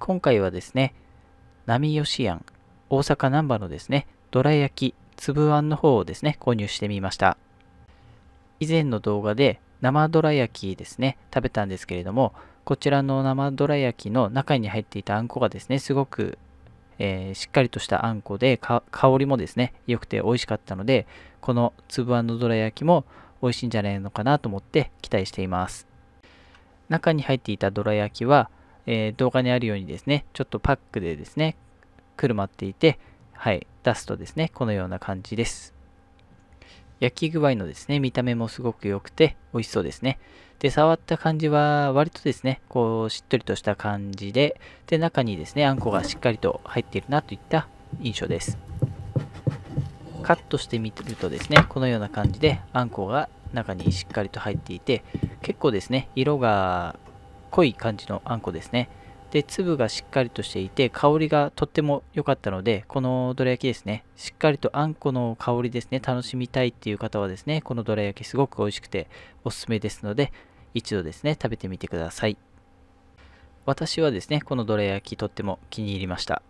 今回はですね、波吉庵、大阪難波のですね、どら焼き、粒あんの方をですね、購入してみました。以前の動画で生どら焼きですね、食べたんですけれども、こちらの生どら焼きの中に入っていたあんこがですね、すごく、えー、しっかりとしたあんこで、香りもですね、良くて美味しかったので、この粒あんのどら焼きも美味しいんじゃないのかなと思って期待しています。中に入っていたどら焼きは、えー、動画にあるようにですね、ちょっとパックでですね、くるまっていて、はい、出すとですね、このような感じです。焼き具合のですね、見た目もすごく良くて美味しそうですね。で、触った感じは割とですね、こうしっとりとした感じで、で、中にですね、あんこがしっかりと入っているなといった印象です。カットしてみるとですね、このような感じであんこが中にしっかりと入っていて、結構ですね、色が濃い感じのあんこですね。で、粒がしっかりとしていて、香りがとっても良かったので、このどら焼きですね、しっかりとあんこの香りですね、楽しみたいっていう方はですね、このどら焼きすごく美味しくておすすめですので、一度ですね、食べてみてください。私はですね、このどら焼きとっても気に入りました。